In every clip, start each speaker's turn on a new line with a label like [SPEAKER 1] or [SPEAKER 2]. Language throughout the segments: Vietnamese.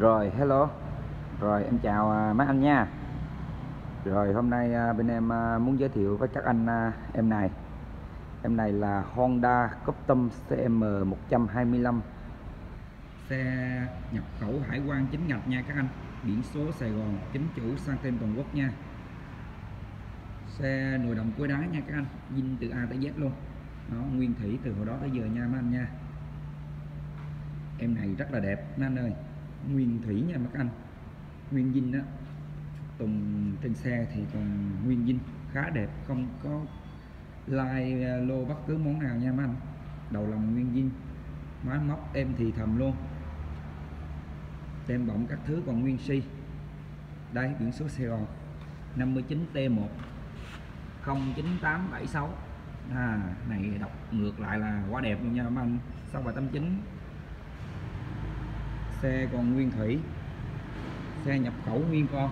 [SPEAKER 1] Rồi, hello. Rồi, em chào à, mấy anh nha. Rồi, hôm nay à, bên em à, muốn giới thiệu với các anh em này. Em này là Honda Custom CM 125 Xe nhập khẩu hải quan chính ngạch nha các anh. Biển số Sài Gòn chính chủ sang tên toàn quốc nha. Xe nồi đồng cối đá nha các anh Dinh từ A tới Z luôn. Nó nguyên thủy từ hồi đó tới giờ nha mấy anh nha. Em này rất là đẹp mấy anh ơi nguyên thủy nha các anh. Nguyên dinh đó tùng trên xe thì còn nguyên dinh khá đẹp không có lai à, lô bất cứ món nào nha mấy anh. Đầu lòng nguyên dinh máy móc em thì thầm luôn. Tem bọng các thứ còn nguyên si. Đây biển số Sài Gòn. 59 T1 09876 à, này đọc ngược lại là quá đẹp luôn nha mấy anh. 6789 xe còn nguyên thủy. Xe nhập khẩu nguyên con.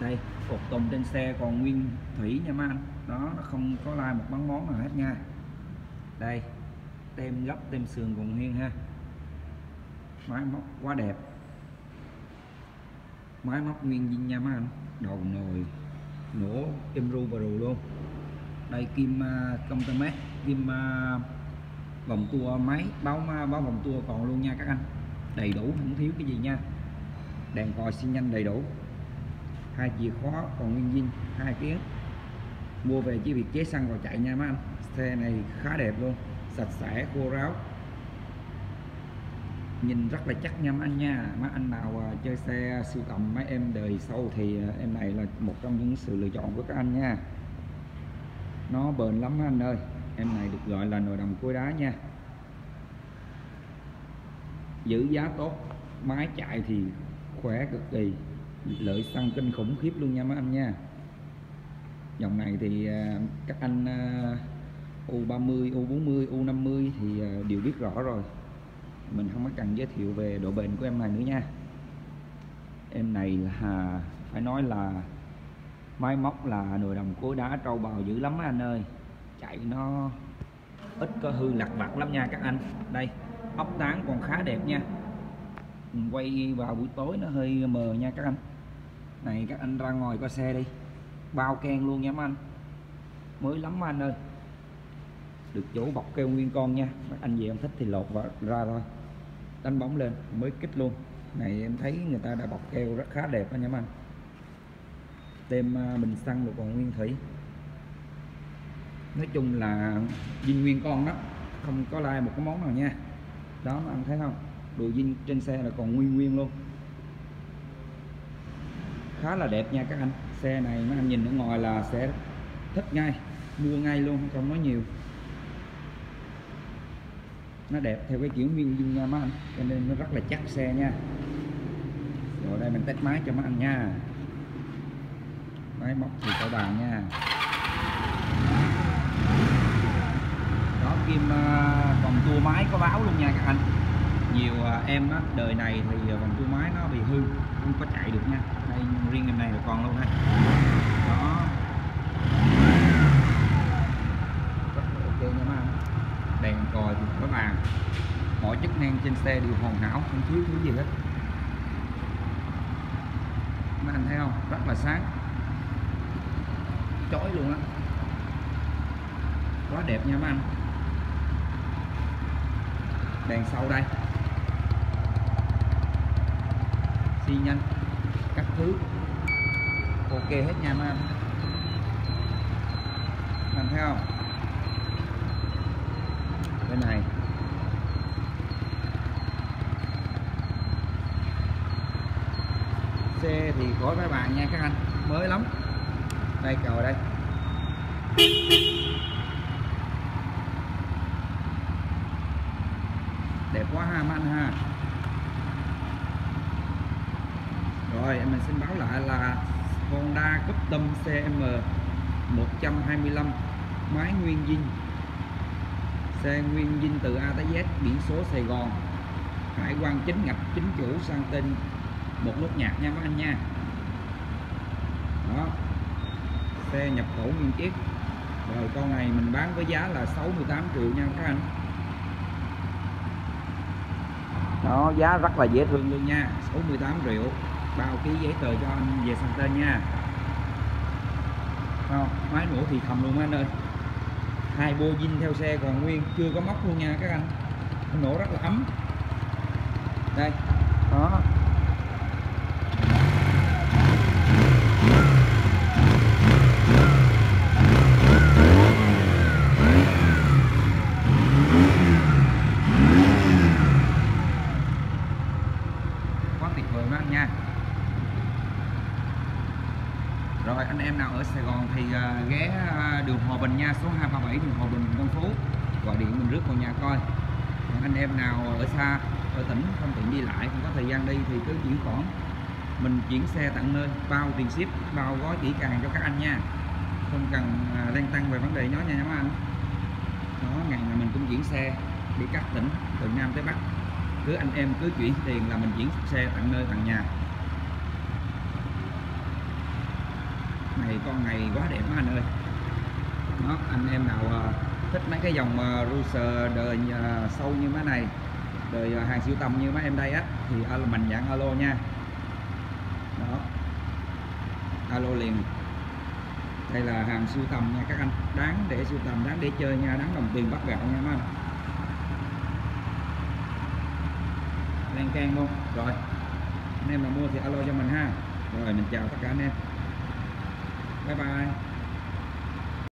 [SPEAKER 1] Đây phục tùng trên xe còn nguyên thủy nha mấy anh. Đó nó không có lai một món món nào hết nha. Đây tem gấp tem sườn còn nguyên ha. Máy móc quá đẹp. Máy móc nguyên dinh nha mấy anh. Đầu nồi nổ im ru và rù luôn. Đây kim à, công tơ mét. Kim uh, vòng tua máy báo báo vòng tua còn luôn nha các anh đầy đủ, không thiếu cái gì nha. Đèn còi xi nhanh đầy đủ. Hai chìa khóa, còn nguyên zin, hai tiếng mua về chỉ việc chế xăng vào chạy nha mấy anh. Xe này khá đẹp luôn, sạch sẽ, khô ráo. Nhìn rất là chắc nha mấy anh nha. Mấy anh nào à, chơi xe sưu tầm mấy em đời sau thì à, em này là một trong những sự lựa chọn của các anh nha. Nó bền lắm mấy anh ơi. Em này được gọi là nồi đồng cối đá nha giữ giá tốt máy chạy thì khỏe cực kỳ lợi xăng kinh khủng khiếp luôn nha mấy anh nha. Dòng này thì à, các anh U30, U40, U50 thì à, đều biết rõ rồi. Mình không có cần giới thiệu về độ bền của em này nữa nha. Em này là phải nói là máy móc là nồi đồng cối đá trâu bò dữ lắm anh ơi. Chạy nó ít có hư lặt vặt lắm nha các anh. Đây ốc tán còn khá đẹp nha. Mình quay vào buổi tối nó hơi mờ nha các anh. Này, các anh ra ngoài coi xe đi. Bao ken luôn nha mấy anh. Mới lắm anh ơi. Được chỗ bọc keo nguyên con nha. Các anh gì em thích thì lột vào ra thôi. Đánh bóng lên, mới kích luôn. Này, em thấy người ta đã bọc keo rất khá đẹp đó nha mấy anh. Tem à, bình xăng được còn nguyên thủy. Nói chung là dinh nguyên con đó, không có lai like một cái món nào nha đó mà anh thấy không? Đồ zin trên xe là còn nguyên nguyên luôn. Khá là đẹp nha các anh. Xe này mấy anh nhìn ở ngoài là sẽ thích ngay, mua ngay luôn, không nói nhiều. Nó đẹp theo cái kiểu nguyên zin nha mấy anh, cho nên nó rất là chắc xe nha. Rồi đây mình test máy cho mấy anh nha. Máy móc thì cao đàn nha. Kim à, vòng tua máy có báo luôn nha các anh. Nhiều à, em á, đời này thì à, vòng tua máy nó bị hư không có chạy được nha. Đây riêng em này là còn luôn ha. Đó. Ok nha anh đèn còi thì có bàn mọi chức năng trên xe đều hoàn hảo không thiếu thứ gì hết. Mấy anh thấy không? Rất là sáng. Chói luôn á. Quá đẹp nha mấy anh đèn sau đây. Xi nhanh. Các thứ. Ok hết nha mấy anh. Làm thấy không? Bên này. Xe thì có cái bàn nha các anh. Mới lắm. Đây cầu đây. Đẹp ha mấy anh ha. Rồi, em mình xin báo lại là Honda Custom CM 125 máy nguyên zin. Xe nguyên zin từ A tới Z, biển số Sài Gòn. Hải quan chính ngạch, chính chủ, sang tên một nốt nhạc nha mấy anh nha. Đó. Xe nhập khẩu nguyên chiếc rồi, con này mình bán với giá là 68 triệu nha các anh nó giá rất là dễ thương luôn nha. 68 triệu bao ký giấy tờ cho anh về sang tên nha. Không máy nổ thì thầm luôn anh ơi. Hai bô zin theo xe còn nguyên, chưa có móc luôn nha các anh. Nổ rất là ấm. Đây. Đó quá tuyệt vời đó anh nha rồi anh em nào ở Sài Gòn thì à, ghé à, đường Hòa Bình nha số 237 đường Hòa Bình Tân Phú. Gọi điện mình rước vào nhà coi. Còn anh em nào ở xa ở tỉnh không tiện đi lại không có thời gian đi thì cứ chuyển khoản. Mình chuyển xe tận nơi bao tiền ship bao gói kỹ càng cho các anh nha. Không cần à, lăn tăng về vấn đề nhỏ nha các anh. Đó ngày nào mình cũng chuyển xe đi các tỉnh từ Nam tới Bắc. Cứ anh em cứ chuyển tiền là mình chuyển xe tận nơi tận nhà. Này con này quá đẹp quá anh ơi. Đó anh em nào à, thích mấy cái dòng ờ, uh, Ruser đời ờ, à, sâu như mấy này đời à, hàng siêu tầm như mấy em đây á thì alo mạnh dạng alo nha. Đó. Alo liền. Đây là hàng siêu tầm nha các anh. Đáng để siêu tầm đáng để chơi nha đáng đồng tiền bắt gạo nha mấy anh. Lan can luôn. Rồi. Anh em nào mua thì alo cho mình ha. Rồi mình chào tất cả anh em. 拜拜。